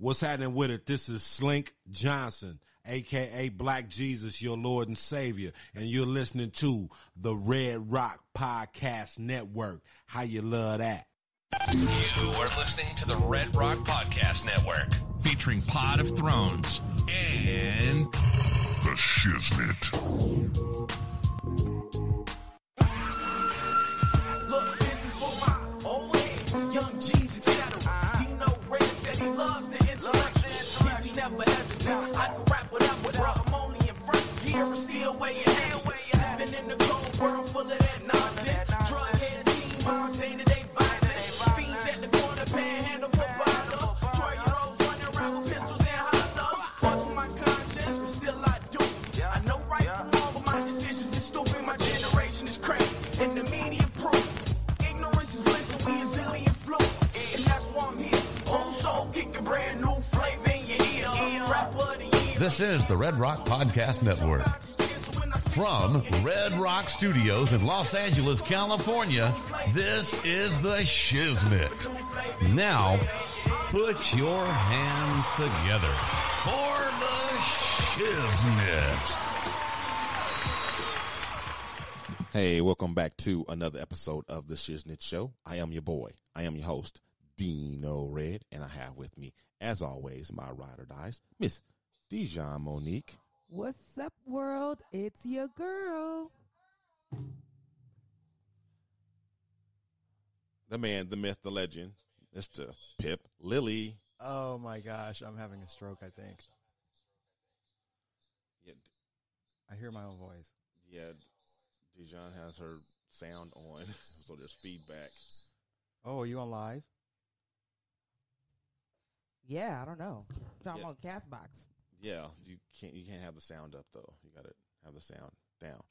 What's happening with it? This is Slink Johnson, aka Black Jesus, your Lord and Savior, and you're listening to the Red Rock Podcast Network. How you love that? You are listening to the Red Rock Podcast Network, featuring Pod of Thrones and The Shiznit. This is the Red Rock Podcast Network. From Red Rock Studios in Los Angeles, California, this is the Shiznit. Now, put your hands together for the Shiznit. Hey, welcome back to another episode of the Shiznit Show. I am your boy. I am your host, Dino Red, and I have with me, as always, my ride or dies, Miss Dijon Monique. What's up, world? It's your girl. The man, the myth, the legend, Mr. Pip Lily. Oh my gosh, I'm having a stroke, I think. Yeah, I hear my own voice. yeah Dijon has her sound on, so there's feedback. Oh, are you on live? Yeah, I don't know. I'm Yeah. on Castbox. Yeah, you can't you can't have the sound up though. You gotta have the sound down.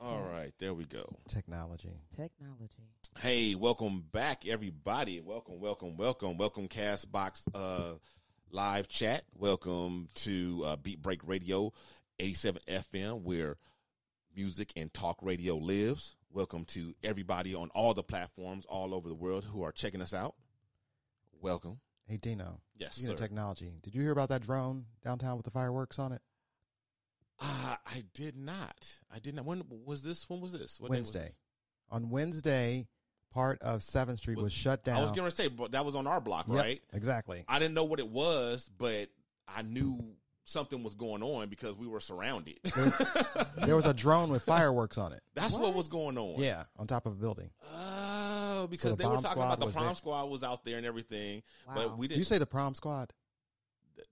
All right, there we go. Technology. Technology. Hey, welcome back, everybody. Welcome, welcome, welcome, welcome, Castbox uh, live chat. Welcome to uh, Beat Break Radio, 87 FM, where music and talk radio lives. Welcome to everybody on all the platforms all over the world who are checking us out. Welcome. Hey Dino. Yes, of sir. technology, did you hear about that drone downtown with the fireworks on it? Uh, I did not. I did not. When was this? When was this? What day was Wednesday. this? On Wednesday, part of Seventh Street was, Was- shut down. I was going to say, but that was on our block, Yep, right? Exactly. I didn't know what it was, but I knew something was going on because we were surrounded. there was a drone with fireworks on it. That's what? was going on. Yeah, on top of a building. Because the they were talking about the prom there. squad was out there and everything, Wow. but we Did didn't. you say the prom squad?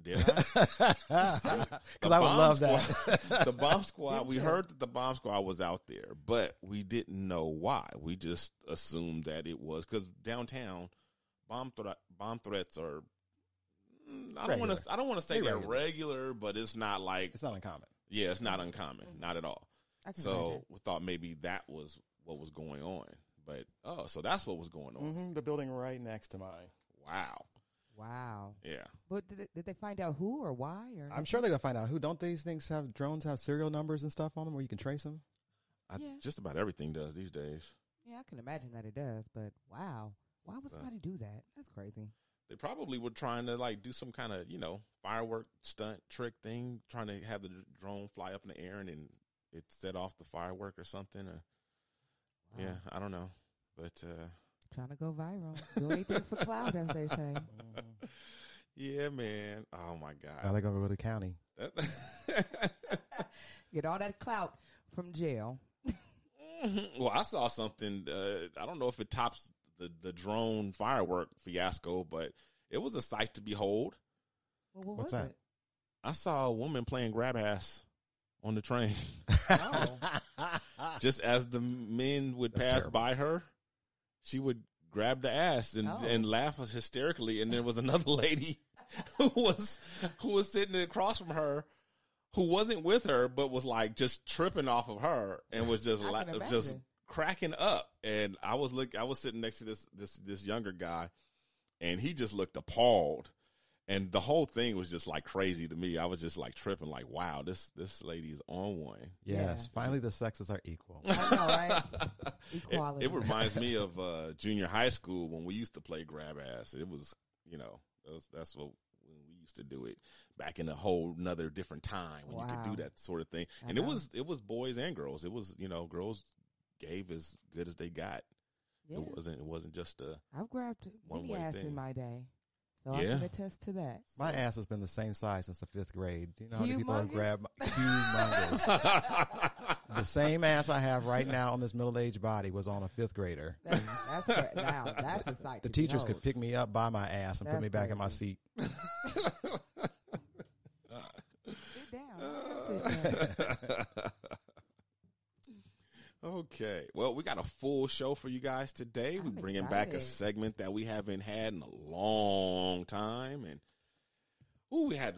did I? Because I would love squad- that. the bomb squad. We heard that the bomb squad was out there, but we didn't know why. We just assumed that it was because downtown bomb threat bomb threats are. mm, I don't want to. I don't want to say They they're regular. regular, but it's not like it's not uncommon. yeah, it's not uncommon, not at all. I can So imagine. we thought maybe that was what was going on, but oh, so that's what was going on. hmm the building right next to mine. Wow, Wow. yeah. But did they, did they find out who or why? Or I'm sure they're gonna find out who. Don't these things have drones have serial numbers and stuff on them where you can trace them? I, Yeah. Just about everything does these days. Yeah, I can imagine that it does. But wow, why would So- somebody do that? That's crazy. They probably were trying to like do some kind of you know firework stunt trick thing, trying to have the drone fly up in the air and then it set off the firework or something. Or, Yeah, I don't know, but uh, Trying to go viral. Do anything for cloud, as they say. yeah, man. Oh my Now god. they're gonna go to the county. Get all that clout from jail. well, I saw something. Uh, I don't know if it tops the the drone firework fiasco, but it was a sight to behold. Well, what What's was that? it? I saw a woman playing grab ass on the train. Oh, Just as the men would That's pass terrible. by her, she would grab the ass and Oh. and laugh hysterically. And there was another lady who was who was sitting across from her. Who wasn't with her, but was like just tripping off of her, and was just I like can just cracking up. And I was look, I was sitting next to this this this younger guy, and he just looked appalled. And the whole thing was just like crazy to me. I was just like tripping, like, wow, this this lady is on one. Yes, Yeah. finally the sexes are equal. I know, right? It, Equality. it reminds me of uh, junior high school when we used to play grab ass. It was you know, those, that's what when we used to do it back in a whole nother different time when you could do that sort of thing. I and it was it was boys and girls. It was you know girls gave as good as they got. Yeah. It wasn't it wasn't just a I've grabbed One many way ass thing. in my day. So I Yeah. can attest to that. My ass has been the same size since the fifth grade. Do you know how many people have Humongous? grabbed my- humongous? the same ass I have right now on this middle-aged body was on a fifth grader. That, that's cra- now that's a sight. The to teachers could pick me up by my ass and put me back in my seat. Sit down. Sit down. Okay. Well, we got a full show for you guys today. We're I'm bringing back a segment that we haven't had in a long time, and ooh, we had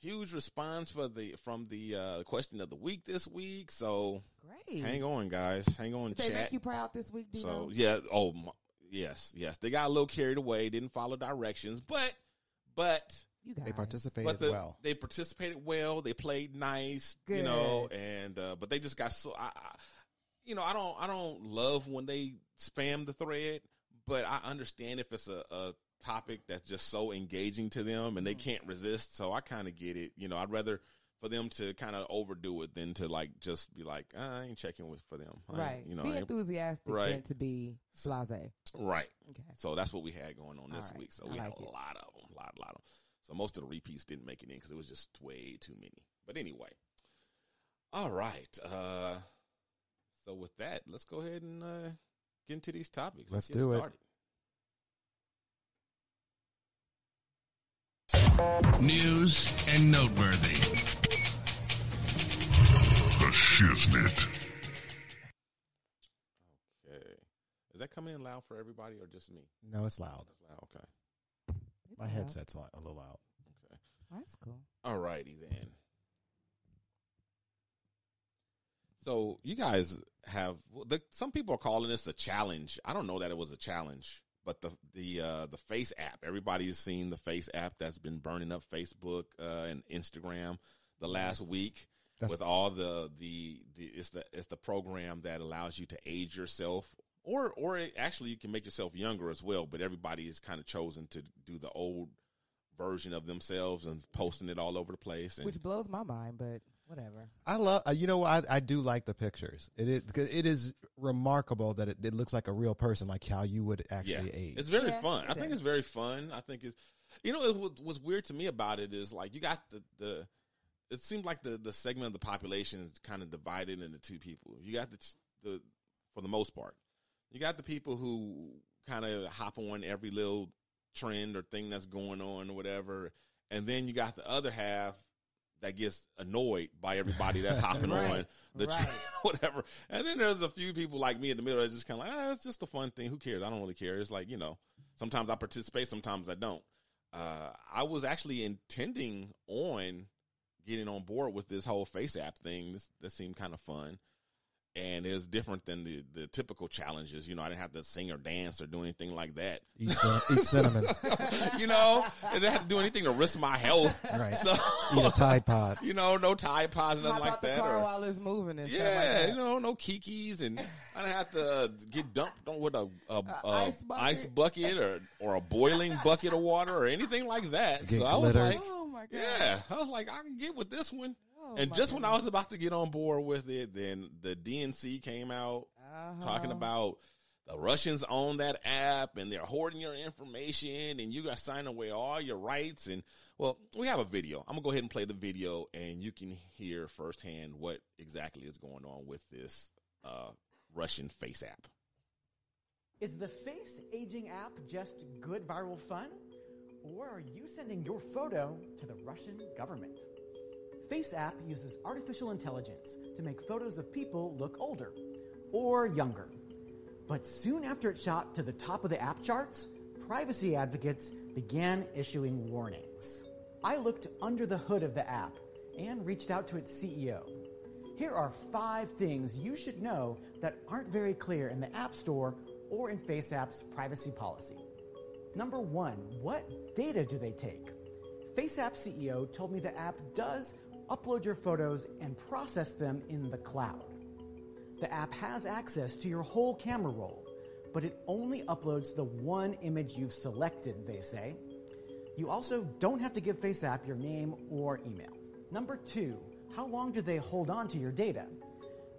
huge response for the from the uh, question of the week this week. So Great. hang on, guys. Hang on, Did they chat. make you proud this week, Dino? so yeah. Oh, my, yes, yes. They got a little carried away. Didn't follow directions, but but you guys. They participated but the, well. they participated well. They played nice, you know, and uh, but they just got so. I, I, you know, I don't, I don't love when they spam the thread, but I understand if it's a, a topic that's just so engaging to them and they Mm-hmm. can't resist. So I kind of get it. You know, I'd rather for them to kind of overdo it than to like just be like, "Ah, I ain't checking with for them. I Right. You know, be enthusiastic Right. than to be blase. right. Okay. So that's what we had going on this right. week. So we had a it. lot of them, a lot, a lot of them. So most of the repeats didn't make it in because it was just way too many. But anyway, all right. Uh, so with that, let's go ahead and uh, get into these topics. Let's get do it. started. News and noteworthy. The Shiznit. Okay. Is that coming in loud for everybody or just me? No, it's loud. That's loud. Okay. It's My loud. headset's a little loud. Okay. That's cool. All righty then. So you guys have the, some people are calling this a challenge. I don't know that it was a challenge, but the the uh, the FaceApp. Everybody's seen the FaceApp that's been burning up Facebook uh, and Instagram the last week That's- with all the, the the it's the it's the program that allows you to age yourself. Or, or actually, you can make yourself younger as well. But everybody has kind of chosen to do the old version of themselves and posting it all over the place. And Which blows my mind, but whatever. I love. Uh, you know, I I do like the pictures. It is 'cause it is remarkable that it, it looks like a real person, like how you would actually age. It's very Yeah, fun. I it think it's very fun. I think it's, you know, it, what- what's weird to me about it is like you got the the. It seems like the the segment of the population is kind of divided into two people. You got the the for the most part, you got the people who kind of hop on every little trend or thing that's going on or whatever, and then you got the other half that gets annoyed by everybody that's hopping Right, on the right. trend, whatever. And then there's a few people like me in the middle that just kind of like, ah, it's just a fun thing. Who cares? I don't really care. It's like you know, sometimes I participate, sometimes I don't. Uh, I was actually intending on getting on board with this whole face app thing. This this seemed kind of fun. And it's different than the, the typical challenges. You know, I didn't have to sing or dance or do anything like that. eat, eat cinnamon, you know, I didn't have to do anything to risk my health. right? So, Eat a Tide Pod. you know, no Tide Pods, How nothing about like the that. car or- while it's moving and stuff like yeah, that? you know, no kikis, and I don't have to get dumped on with a, a, a ice bucket? ice bucket or or a boiling bucket of water or anything like that. Get so I was glittered. like, Oh my god. yeah, I was like, I can get with this one. Oh, and my just when I was about to get on board with it, then the DNC came out Uh-huh. talking about the Russians own that app and they're hoarding your information and you got to sign away all your rights. And well, we have a video. I'm gonna go ahead and play the video and you can hear firsthand what exactly is going on with this uh, Russian face app. Is the face aging app just good viral fun? Or are you sending your photo to the Russian government? Face app uses artificial intelligence to make photos of people look older or younger. But soon after it shot to the top of the app charts, privacy advocates began issuing warnings. I looked under the hood of the app and reached out to its CEO. Here are five things you should know that aren't very clear in the App Store or in FaceApp's privacy policy. Number one, what data do they take? FaceApp CEO told me the app does upload your photos and process them in the cloud. The app has access to your whole camera roll, but it only uploads the one image you've selected, they say. You also don't have to give FaceApp your name or email. Number two, how long do they hold on to your data?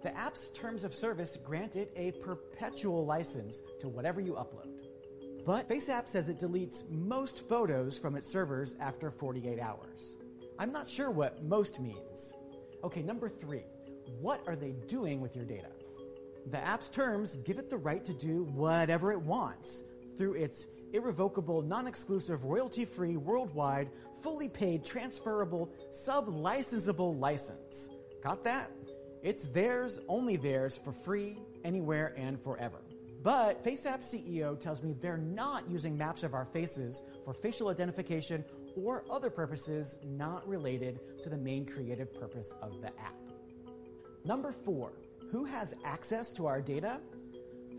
The app's terms of service grant it a perpetual license to whatever you upload. But FaceApp says it deletes most photos from its servers after 48 hours. I'm not sure what most means. Okay, number three, what are they doing with your data? The app's terms give it the right to do whatever it wants through its irrevocable, non exclusive, royalty free, worldwide, fully paid, transferable, sub licensable license. Got that? It's theirs, only theirs, for free, anywhere, and forever. But FaceApp CEO tells me they're not using maps of our faces for facial identification or other purposes not related to the main creative purpose of the app. Number four, who has access to our data?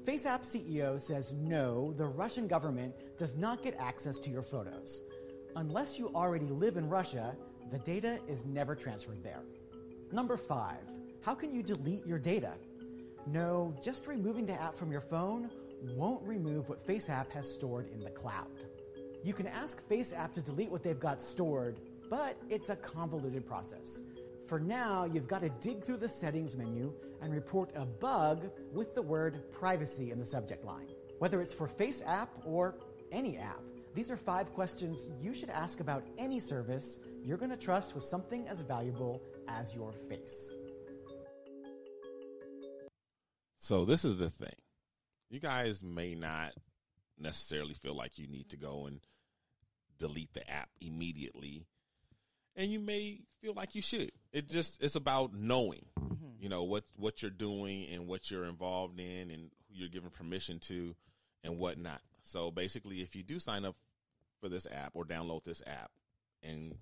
FaceApp CEO says no, the Russian government does not get access to your photos. Unless you already live in Russia, the data is never transferred there. Number five, how can you delete your data? No, just removing the app from your phone won't remove what FaceApp has stored in the cloud. You can ask FaceApp to delete what they've got stored, but it's a convoluted process. For now, you've got to dig through the settings menu and report a bug with the word privacy in the subject line. Whether it's for FaceApp or any app, these are five questions you should ask about any service you're going to trust with something as valuable as your face. So this is the thing. You guys may not necessarily feel like you need to go and delete the app immediately. And you may feel like you should. It just it's about knowing, mm-hmm. you know, what what you're doing and what you're involved in and who you're giving permission to and whatnot. So basically if you do sign up for this app or download this app and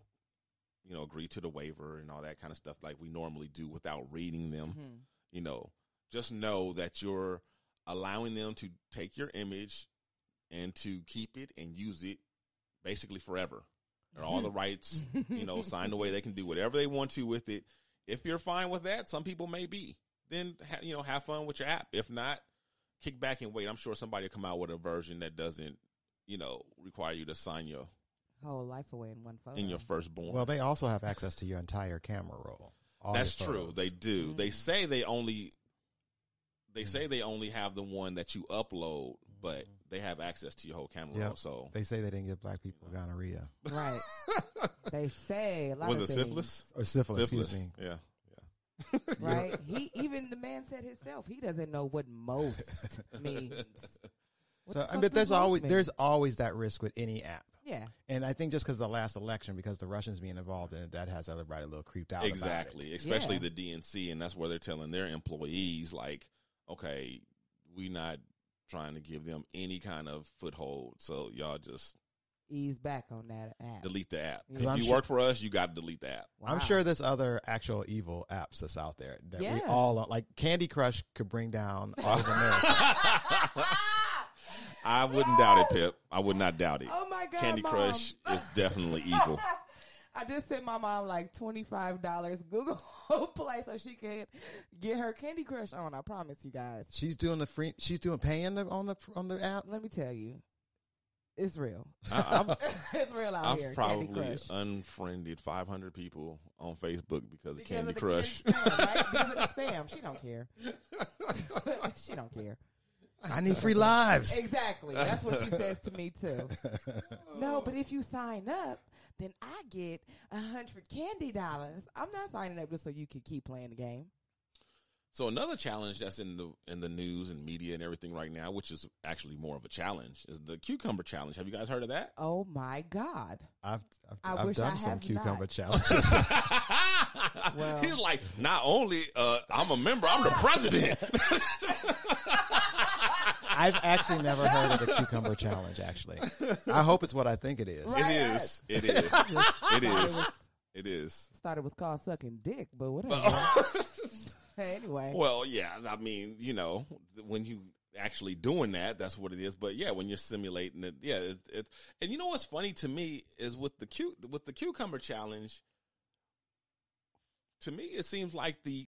you know, agree to the waiver and all that kind of stuff like we normally do without reading them, mm-hmm. you know, just know that you're allowing them to take your image and to keep it and use it basically forever. They're all the rights, you know, signed away. They can do whatever they want to with it. If you're fine with that, some people may be. Then ha- you know, have fun with your app. If not, kick back and wait. I'm sure somebody will come out with a version that doesn't, you know, require you to sign your Whole life away in one photo. in your firstborn. Well, they also have access to your entire camera roll. all That's true. They do. They mm-hmm. say they only they mm-hmm. say they only have the one that you upload, but mm-hmm. They have access to your whole camera Yep. roll. So They say they didn't give black people gonorrhea Right. they say a lot was of it things, syphilis? or syphilis. Syphilis. Excuse me. Yeah. Right. he even the man said himself he doesn't know what most means. What So the I mean, there's always mean? there's always that risk with any app. yeah. And I think just because the last election, because the Russians being involved in it, that has everybody a little creeped out. about it. Exactly. Especially Yeah. the DNC, and that's where they're telling their employees, like, okay, we not trying to give them any kind of foothold. So y'all just Ease back on that app. delete the app. If I'm you sure- work for us, you got to delete the app. I'm sure there's other actual evil apps that's out there that we all like. Candy Crush could bring down all of America. I wouldn't doubt it, Pip. I would not doubt it. Oh my god, Candy Mom. Crush is definitely evil. I just sent my mom like twenty five dollars Google Play so she can get her Candy Crush on. I promise you guys. she's doing the free. She's doing paying the, on the on the app. Let me tell you, it's real. I, I've, it's real out here. I've Candy probably Crush. unfriended 500 people on Facebook because of Candy of the Crush. spam, right? Because of the spam. She don't care. she don't care. I need free lives. Exactly. That's what she says to me too. No, but if you sign up, then I get a hundred candy dollars. I'm not signing up just so you can keep playing the game. So another challenge that's in the in the news and media and everything right now, which is actually more of a challenge, is the cucumber challenge. Have you guys heard of that? Oh my God. I've I've, I I've wish done I some have cucumber not. challenges. Well- He's like, not only uh, I'm a member, I'm the president. I've actually never heard of the cucumber challenge. Actually, I hope it's what I think it is. Right. It is. It is. It Thought is. was- It is. Thought it was called sucking dick, but whatever. Oh. anyway. Well, yeah. I mean, you know, when you actually doing that, that's what it is. But yeah, when you're simulating it, yeah, it, it and you know what's funny to me is with the cu- with the cucumber challenge. To me, it seems like the